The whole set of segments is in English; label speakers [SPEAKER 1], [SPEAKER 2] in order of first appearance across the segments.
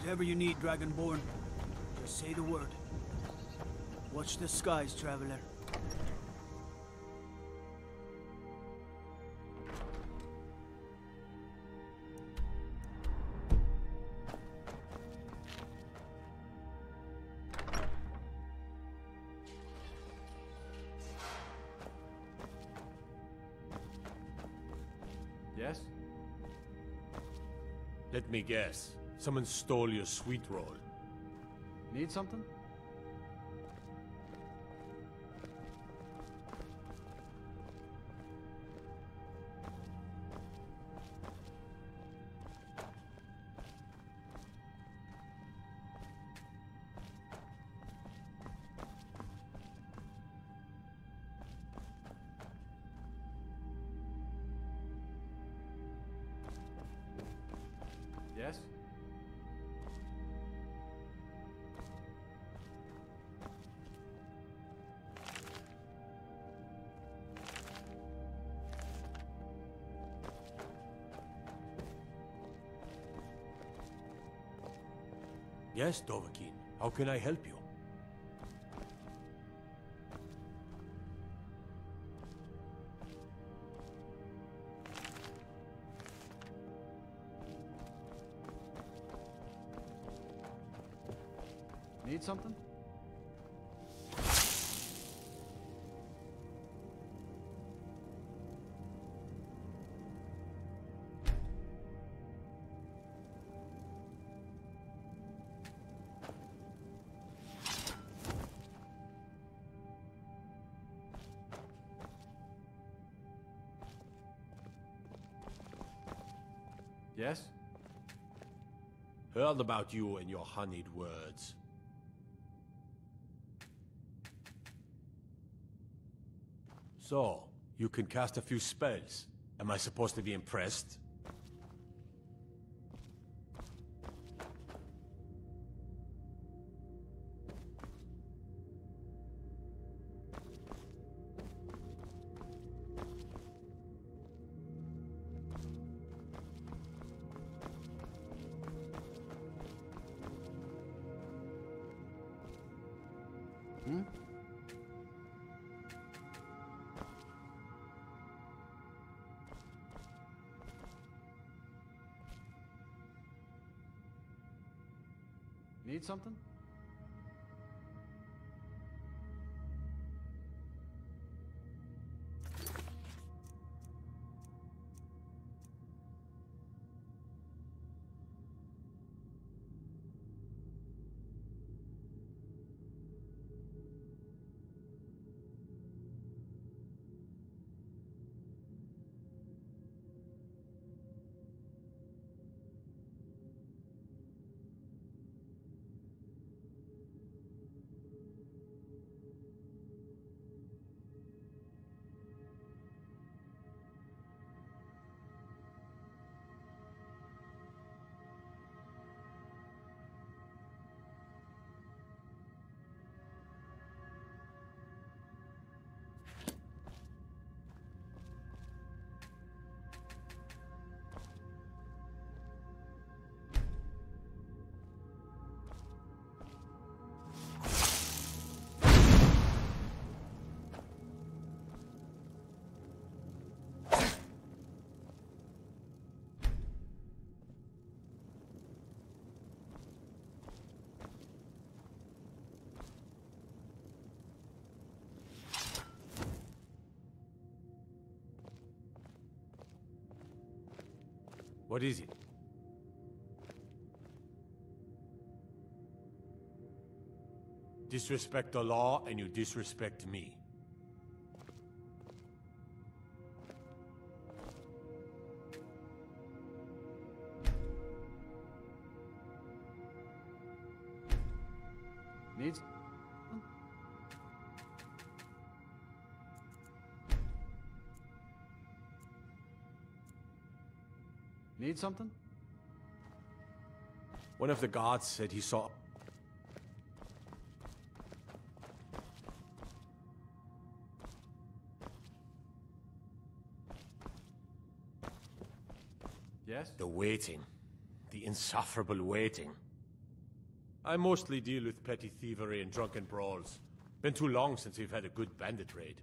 [SPEAKER 1] Whatever you need, Dragonborn. Just say the word. Watch the skies, traveler.
[SPEAKER 2] Yes?
[SPEAKER 3] Let me guess. Someone stole your sweet roll.
[SPEAKER 2] Need something? Yes,
[SPEAKER 3] Dovahkiin. How can I help you?
[SPEAKER 2] Need something? Yes?
[SPEAKER 3] Heard about you and your honeyed words. So, you can cast a few spells. Am I supposed to be impressed?
[SPEAKER 2] Need something?
[SPEAKER 3] What is it? Disrespect the law and you disrespect me.
[SPEAKER 2] Need something?
[SPEAKER 3] One of the guards said he saw...
[SPEAKER 2] Yes?
[SPEAKER 3] The waiting. The insufferable waiting. I mostly deal with petty thievery and drunken brawls. Been too long since we've had a good bandit raid.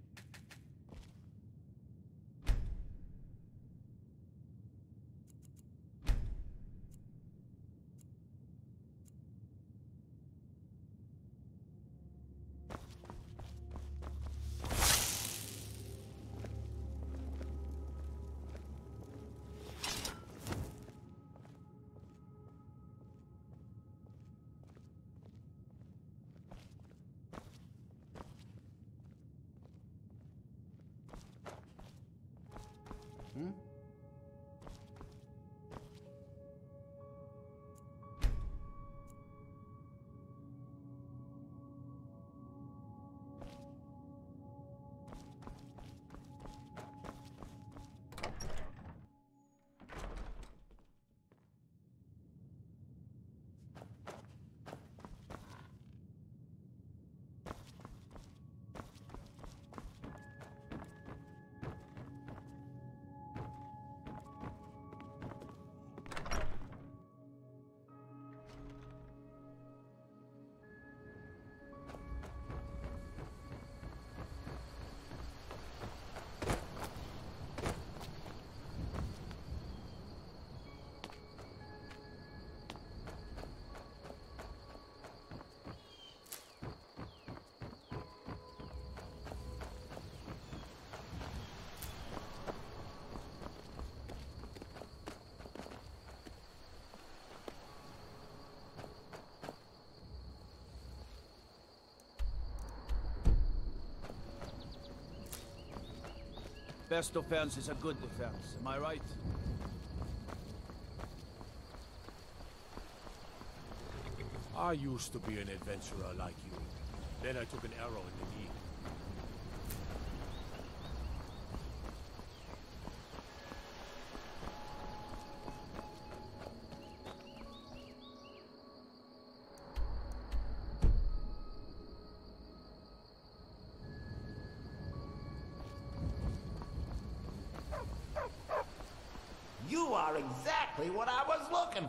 [SPEAKER 1] Best defense is a good defense, am I right?
[SPEAKER 3] I used to be an adventurer like you. Then I took an arrow in the knee.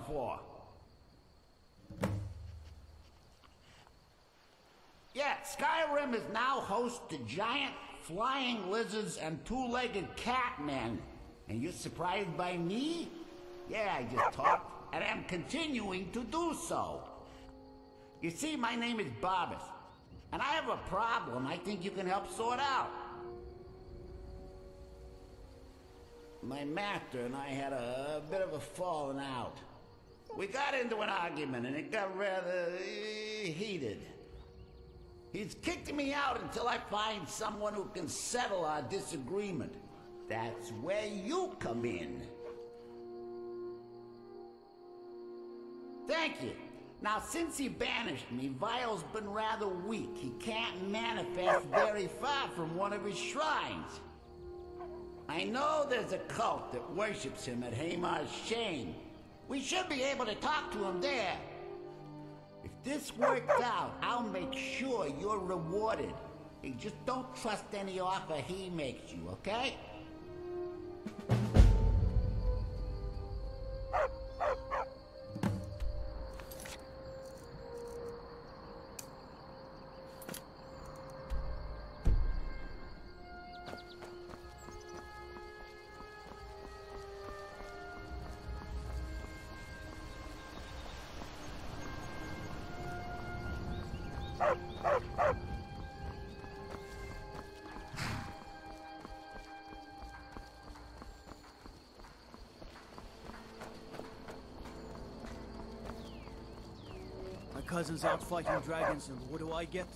[SPEAKER 4] For. Yeah, Skyrim is now host to giant flying lizards and two-legged catmen. And you're surprised by me? Yeah, I just talked, and I'm continuing to do so. You see, my name is Barbas, and I have a problem I think you can help sort out. My master and I had a, bit of a falling out. We got into an argument and it got rather uh, heated. He's kicked me out until I find someone who can settle our disagreement. That's where you come in. Thank you. Now, since he banished me, Vile's been rather weak. He can't manifest very far from one of his shrines. I know there's a cult that worships him at Haemar's Shame. We should be able to talk to him there. If this works out, I'll make sure you're rewarded. Hey, just don't trust any offer he makes you, okay?
[SPEAKER 1] Cousin's out fighting dragons, and what do I get?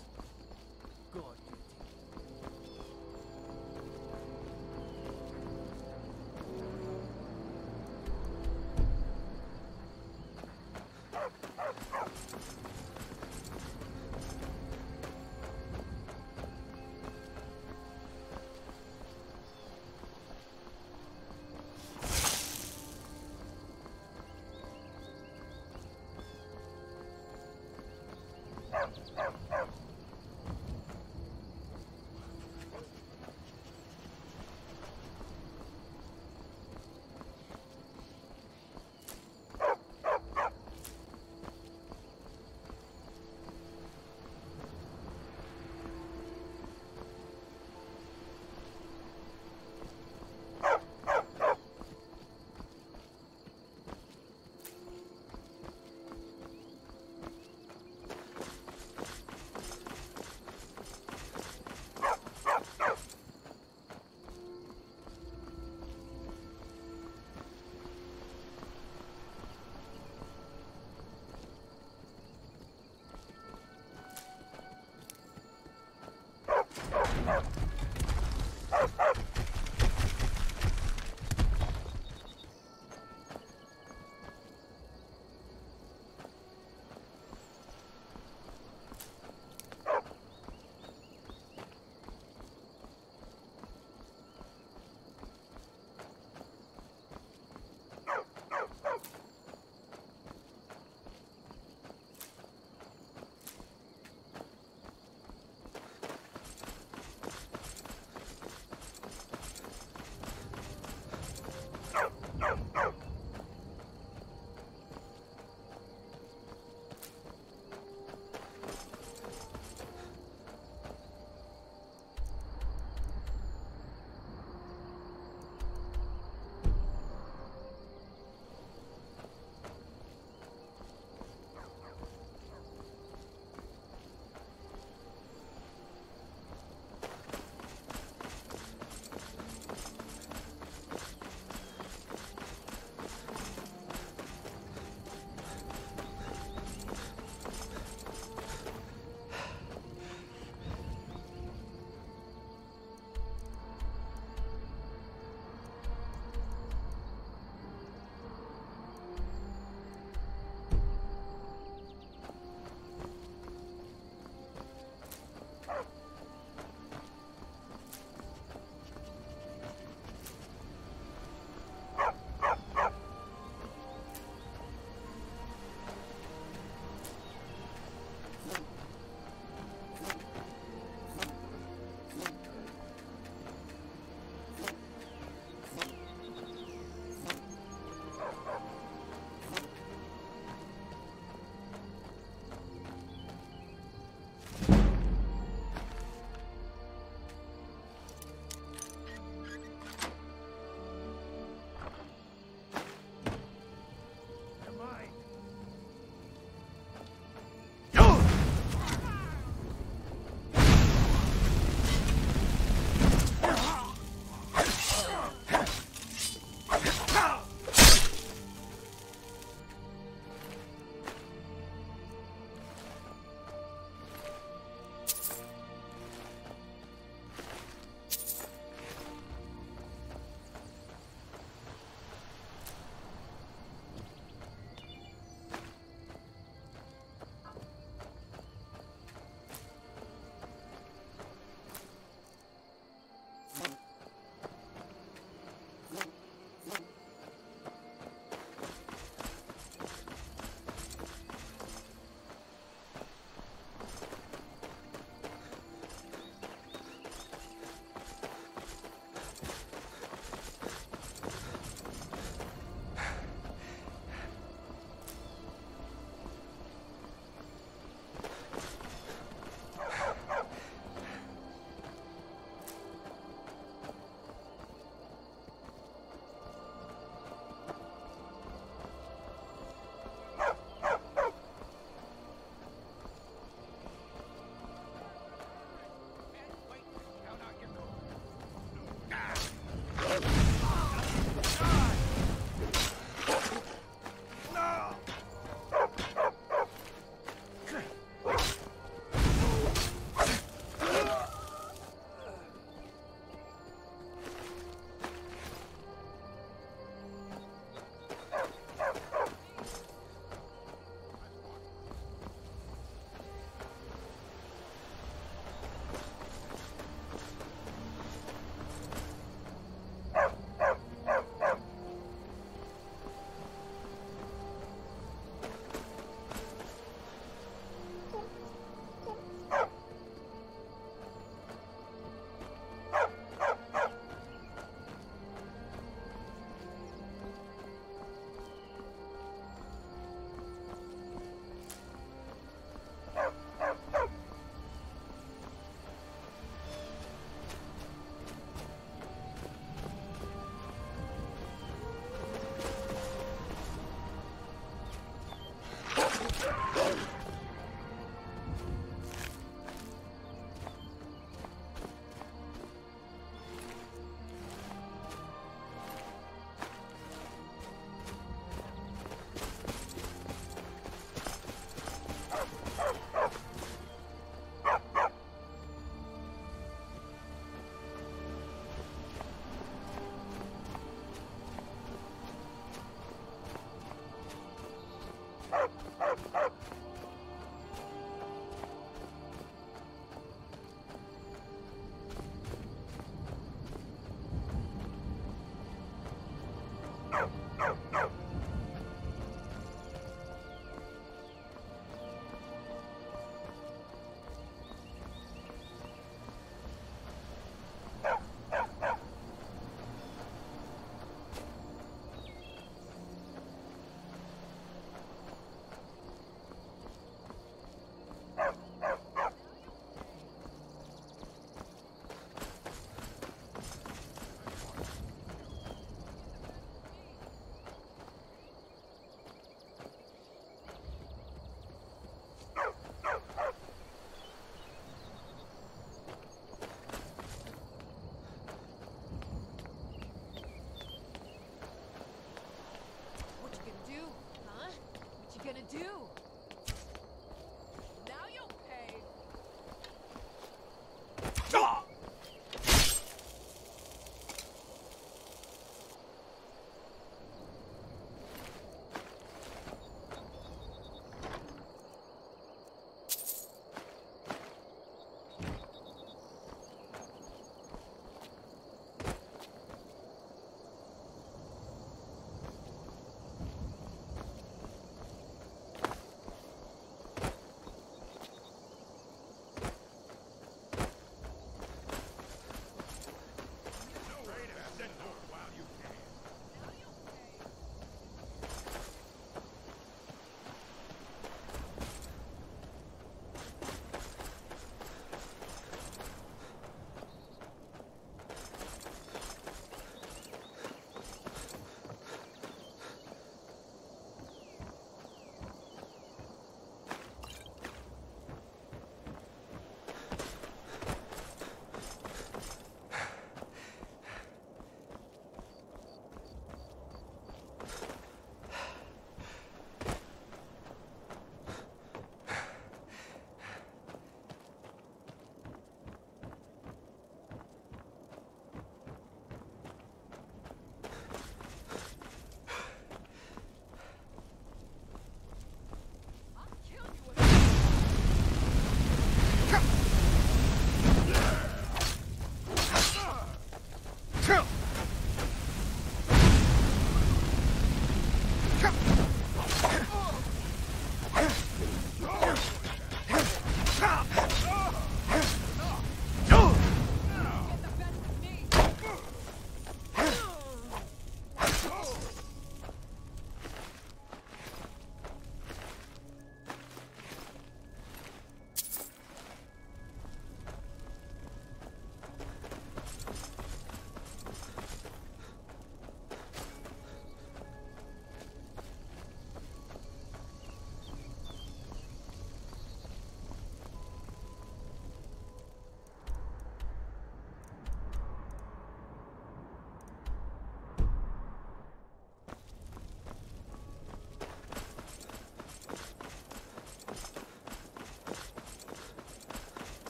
[SPEAKER 1] I do?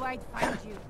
[SPEAKER 5] Knew I'd find you.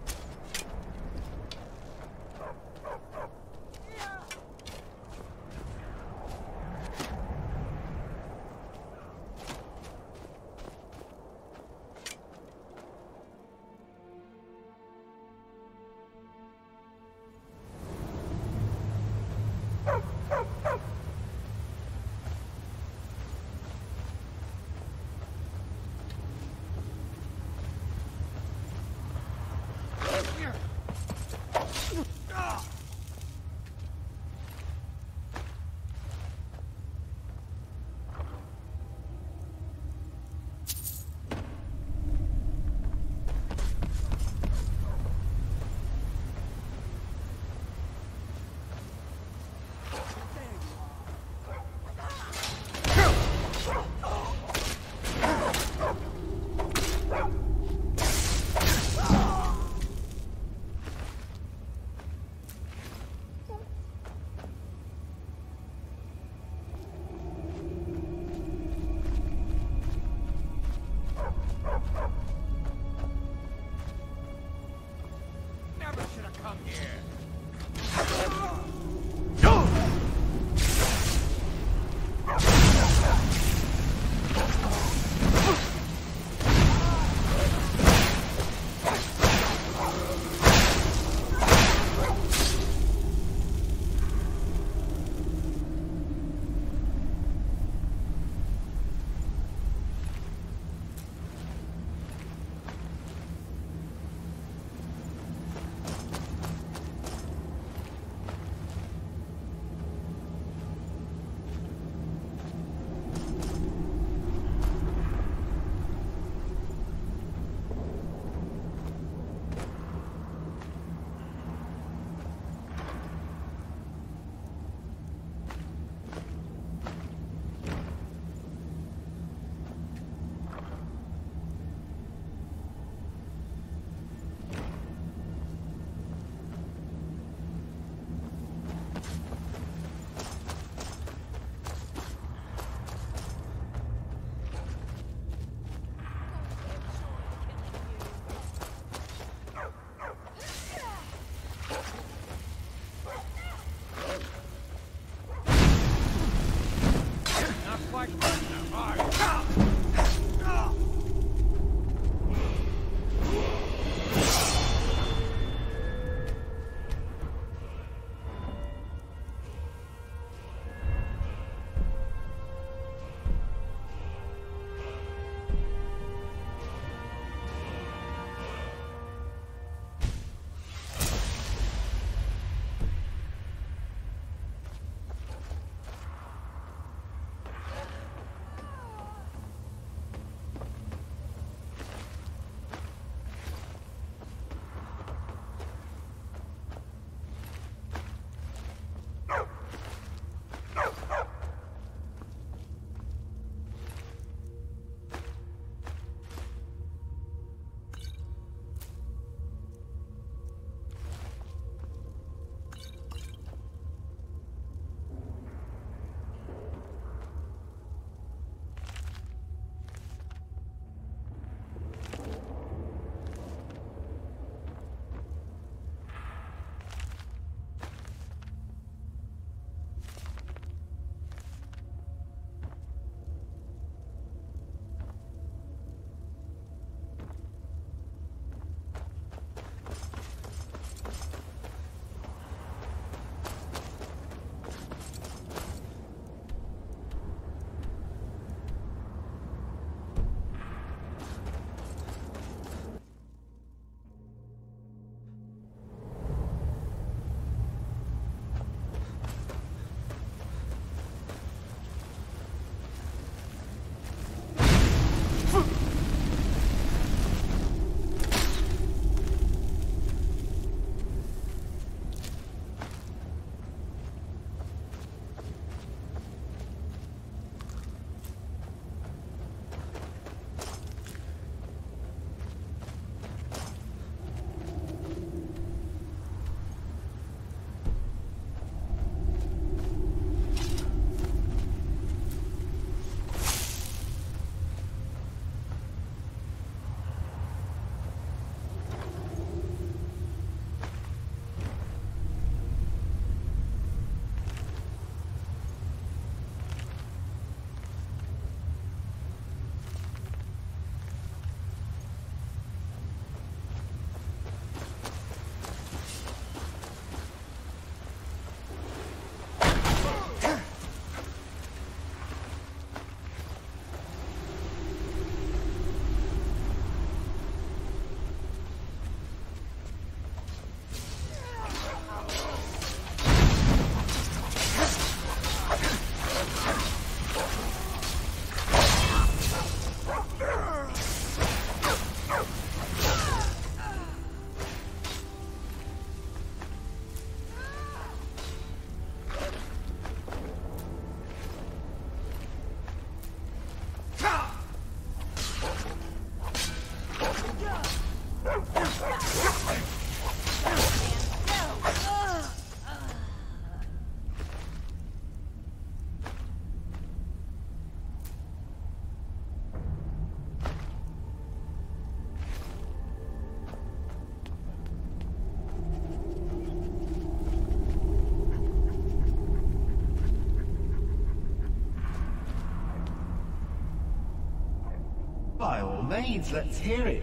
[SPEAKER 4] Means, let's hear it.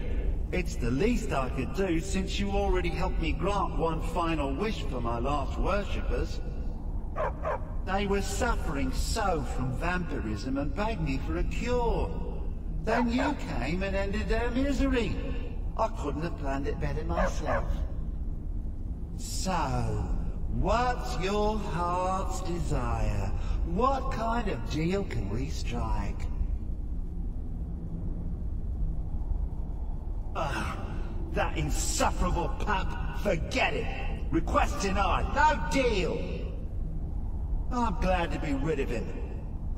[SPEAKER 4] It's the least I could do since you already helped me grant one final wish for my last worshippers. They were suffering so from vampirism and begged me for a cure. Then you came and ended their misery. I couldn't have planned it better myself. So, what's your heart's desire? What kind of deal can we strike? That insufferable pup. Forget it. Request denied. No deal. I'm glad to be rid of him.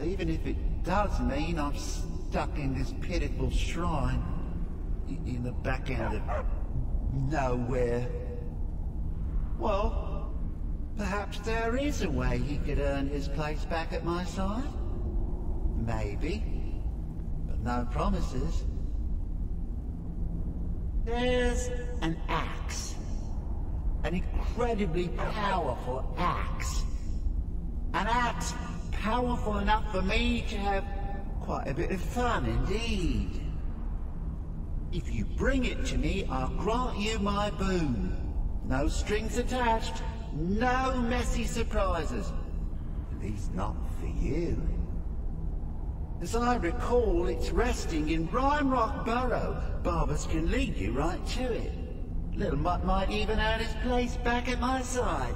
[SPEAKER 4] Even if it does mean I'm stuck in this pitiful shrine. In the back end of nowhere. Well, perhaps there is a way he could earn his place back at my side. Maybe. But no promises. There's an axe. An incredibly powerful axe. An axe powerful enough for me to have quite a bit of fun indeed. If you bring it to me, I'll grant you my boon. No strings attached, no messy surprises. At least not for you. As I recall, it's resting in Rimerock Burrow. Barbas can lead you right to it. Little Mutt might even earn his place back at my side.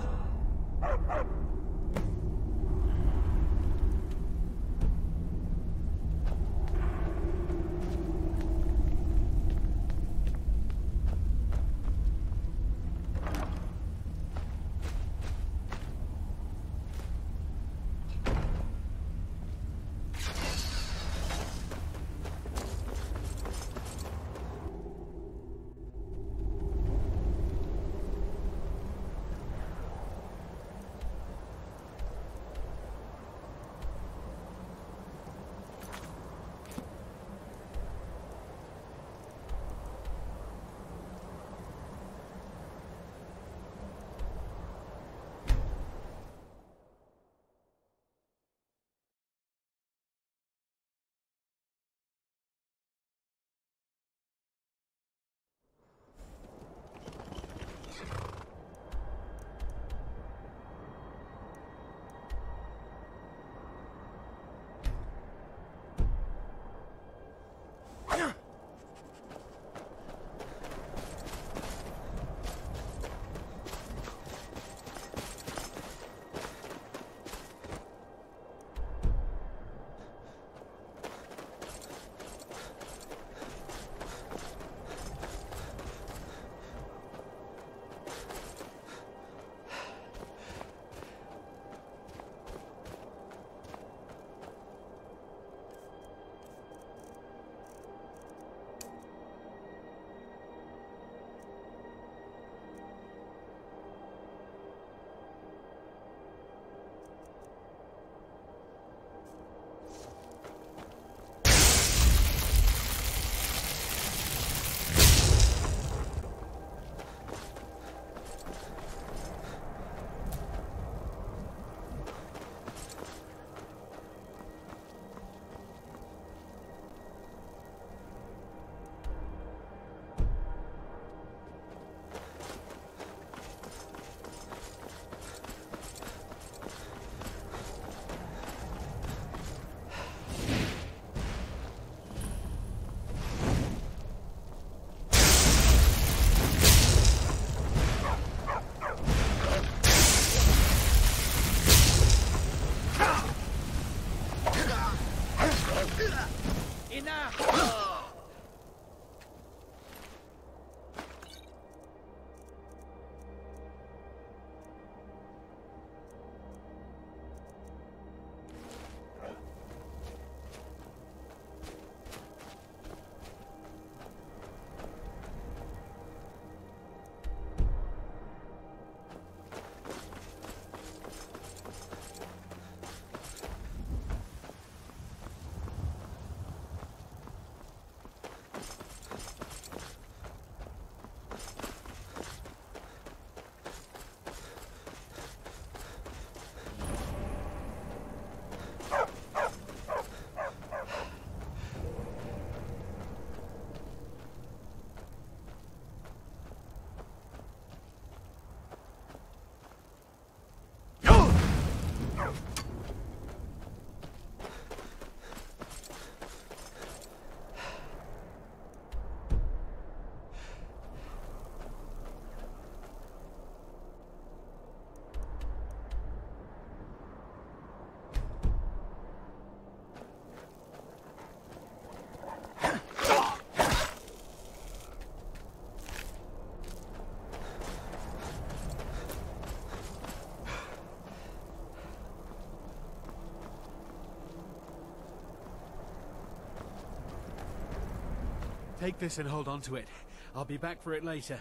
[SPEAKER 2] Take this and hold on to it. I'll be back for it later.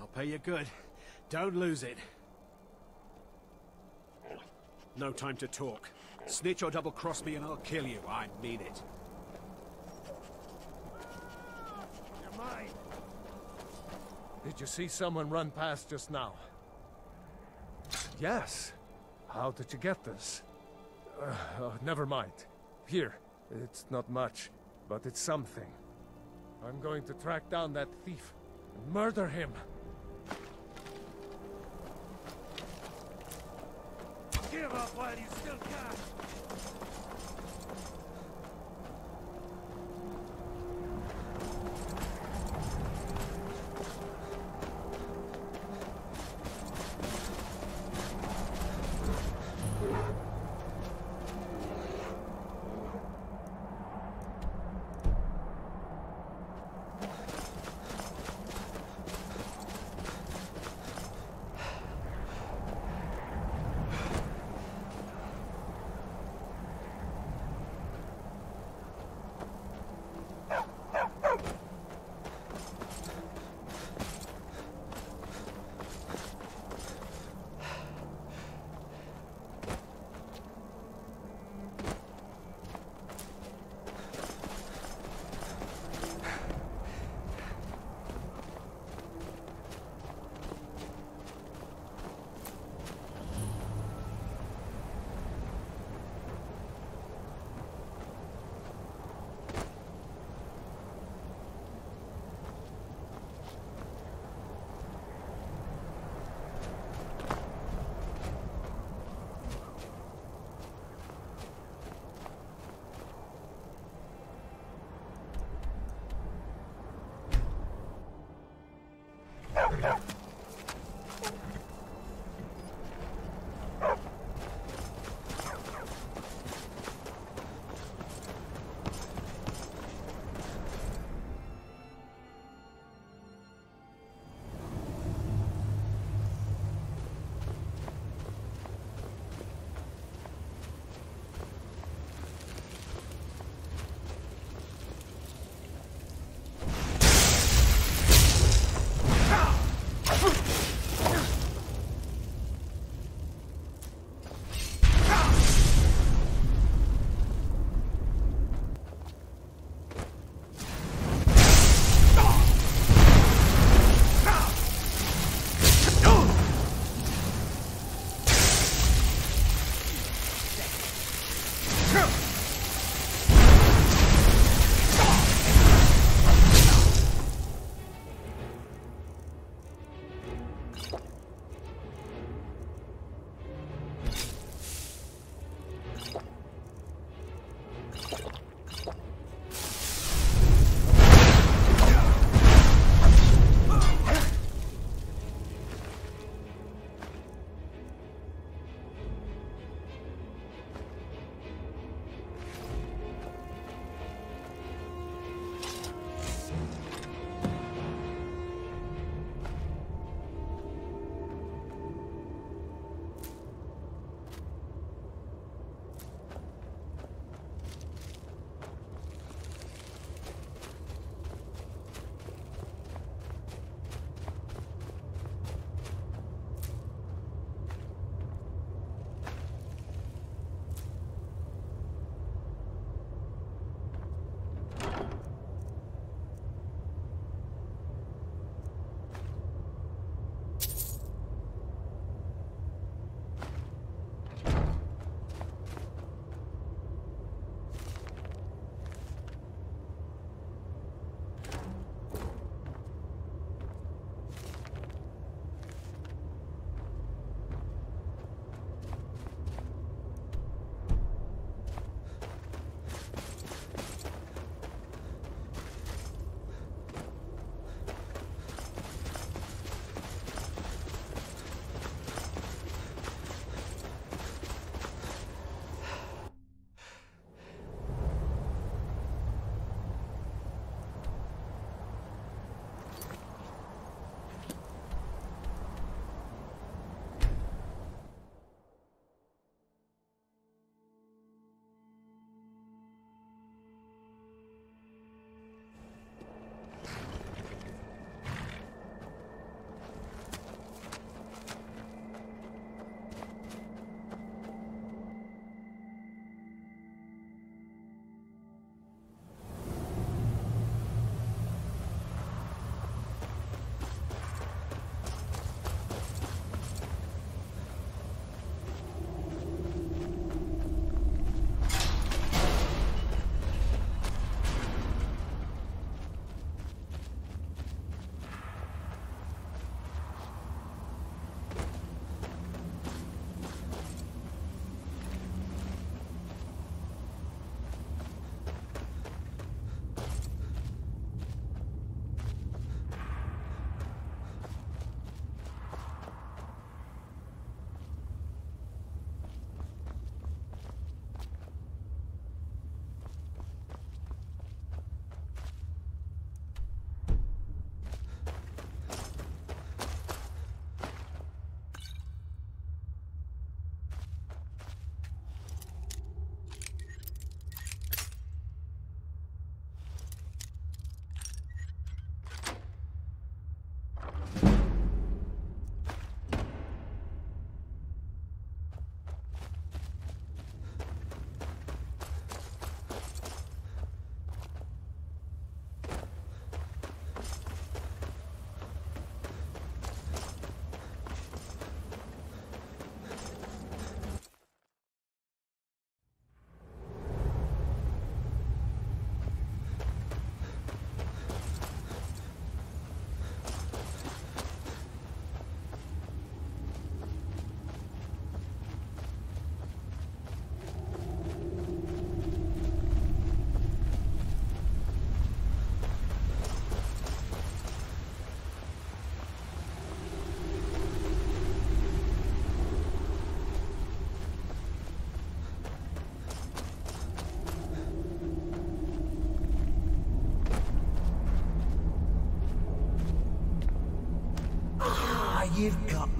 [SPEAKER 2] I'll pay you good. Don't lose it.
[SPEAKER 6] No time to talk. Snitch or double cross me and I'll kill you. I mean it.
[SPEAKER 7] You're mine. Did you see someone run past just now? Yes. How did you get this? Uh, oh, never mind. Here. It's not much, but it's something. I'm going to track down that thief and murder him. Give up while you still can!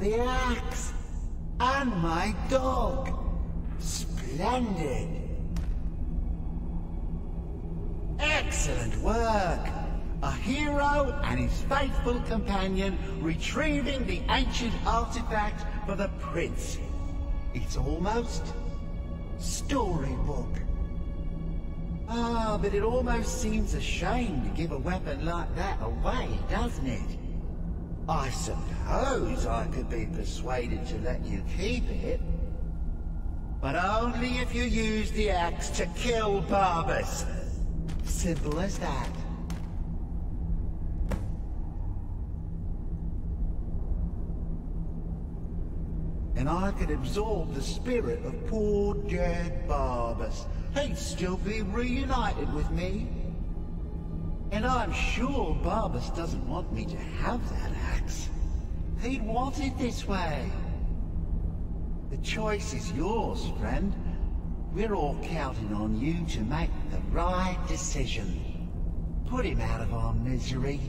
[SPEAKER 4] The axe. And my dog. Splendid. Excellent work. A hero and his faithful companion retrieving the ancient artifact for the prince. It's almost storybook. Ah, but it almost seems a shame to give a weapon like that away, doesn't it? I suppose I could be persuaded to let you keep it. But only if you use the axe to kill Barbas. Simple as that. And I could absorb the spirit of poor dead Barbas. He'd still be reunited with me. And I'm sure Barbas doesn't want me to have that axe. He'd want it this way. The choice is yours, friend. We're all counting on you to make the right decision. Put him out of our misery.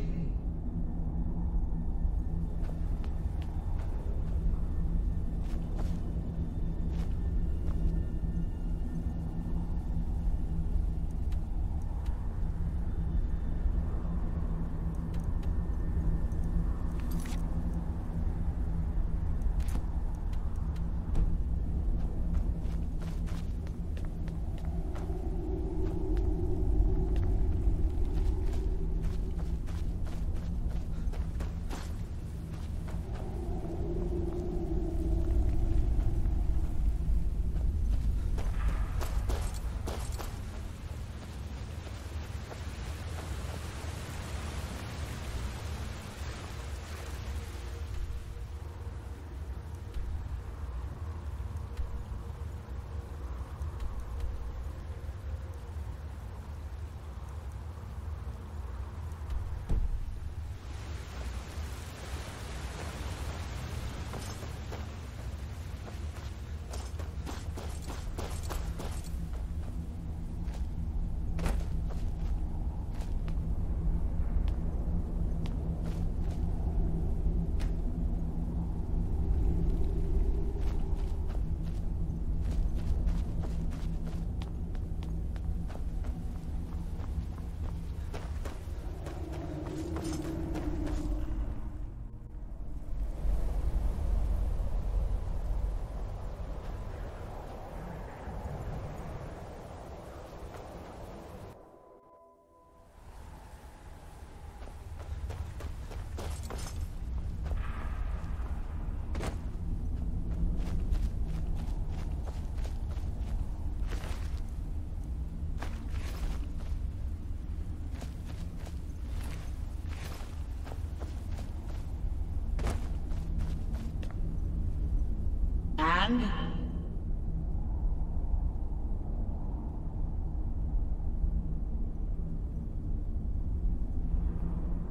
[SPEAKER 4] And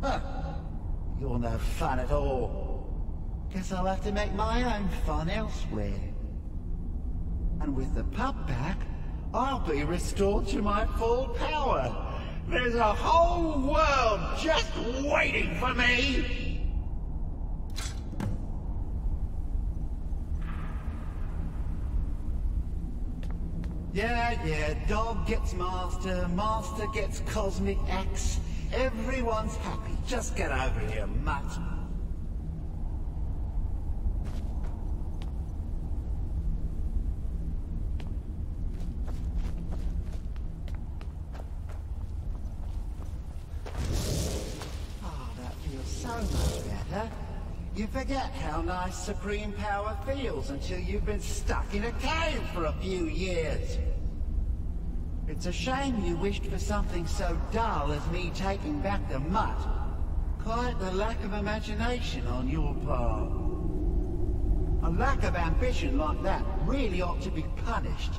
[SPEAKER 4] Huh. You're no fun at all. Guess I'll have to make my own fun elsewhere. And with the pup back, I'll be restored to my full power. There's a whole world just waiting for me! Yeah, yeah, dog gets master, master gets cosmic axe. Everyone's happy. Just get over here, mutt. Oh, that feels so much better. You forget how nice supreme power feels until you've been stuck in a cave for a few years. It's a shame you wished for something so dull as me taking back the mutt. Quite the lack of imagination on your part. A lack of ambition like that really ought to be punished.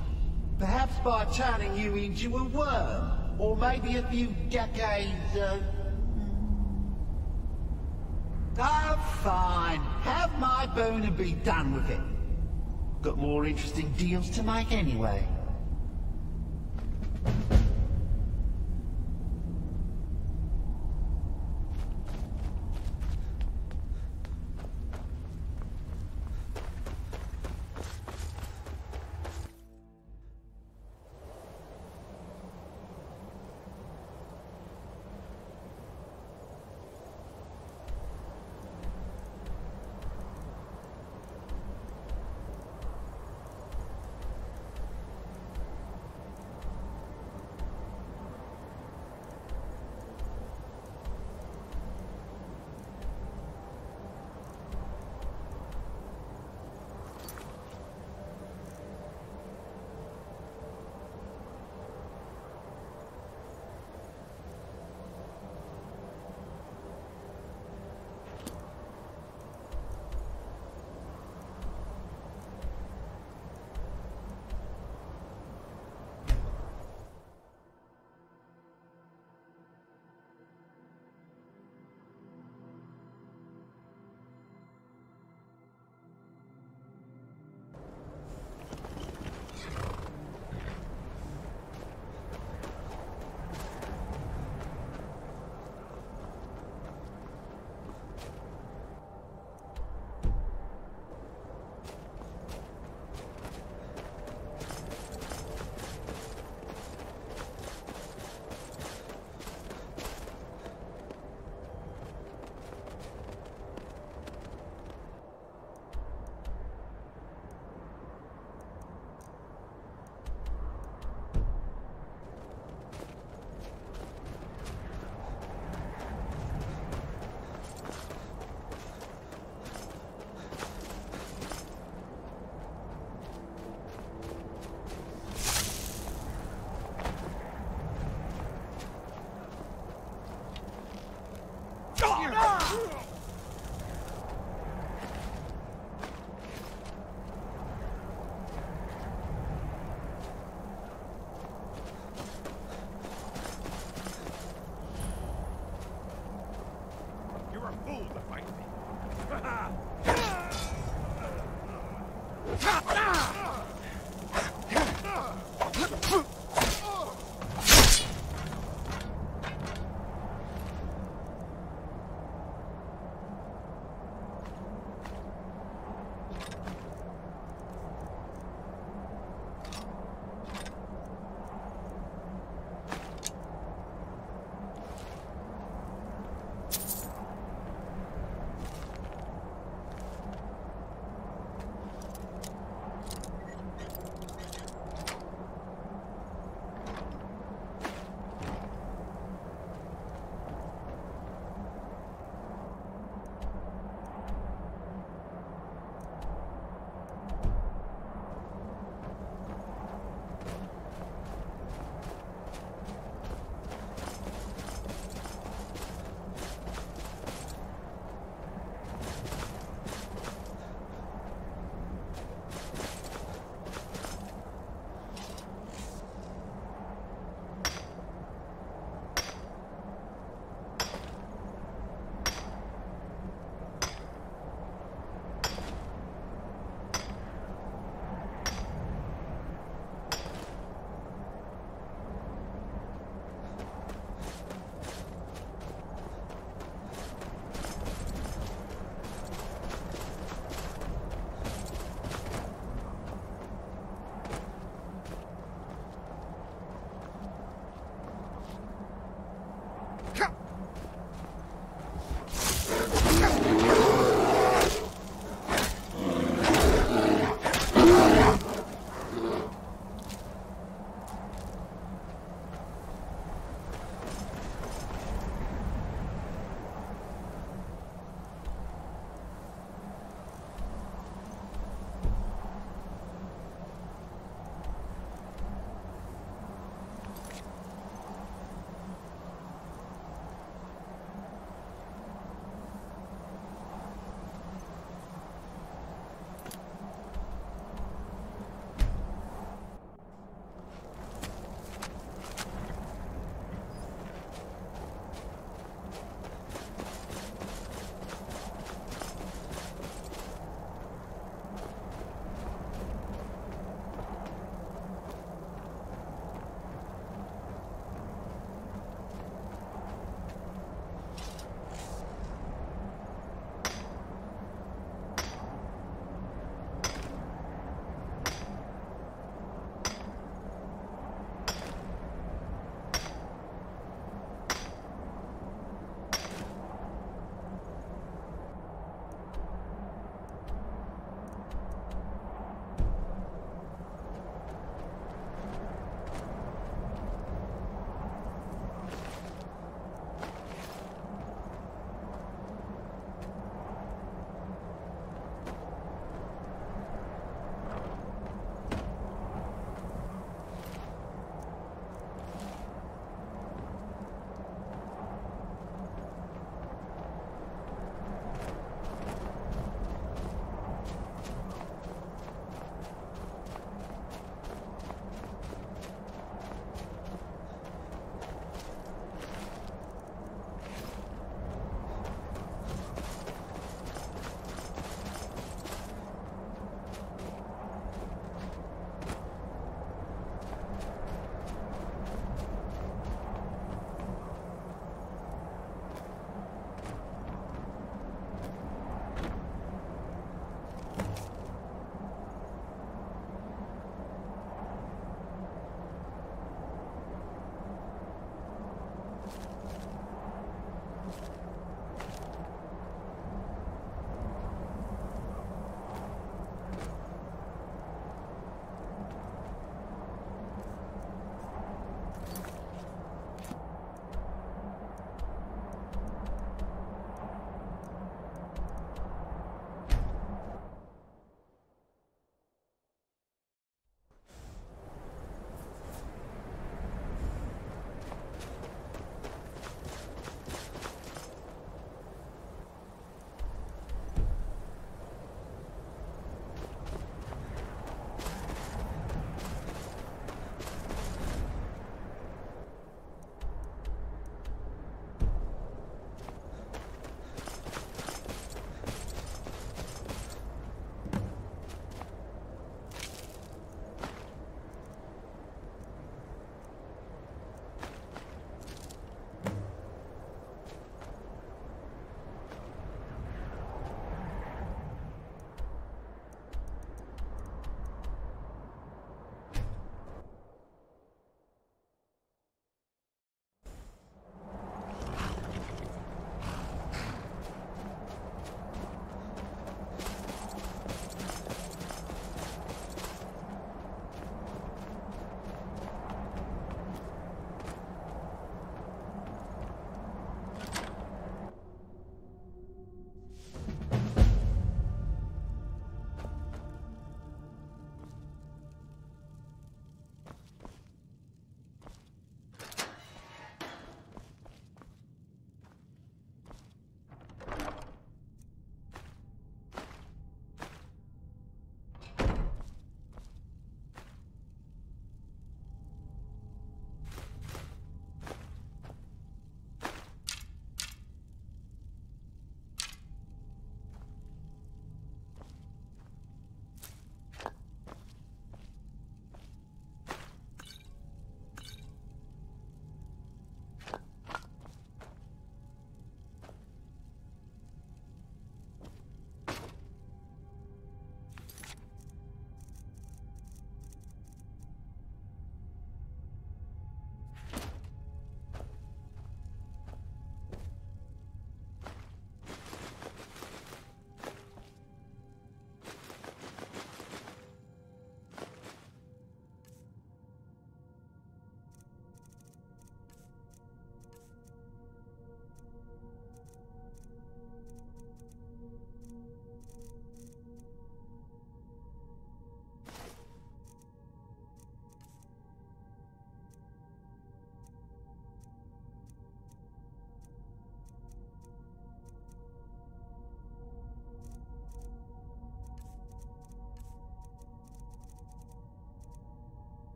[SPEAKER 4] Perhaps by turning you into a worm, or maybe a few decades, uh... Oh, fine. Have my bone and be done with it. Got more interesting deals to make anyway.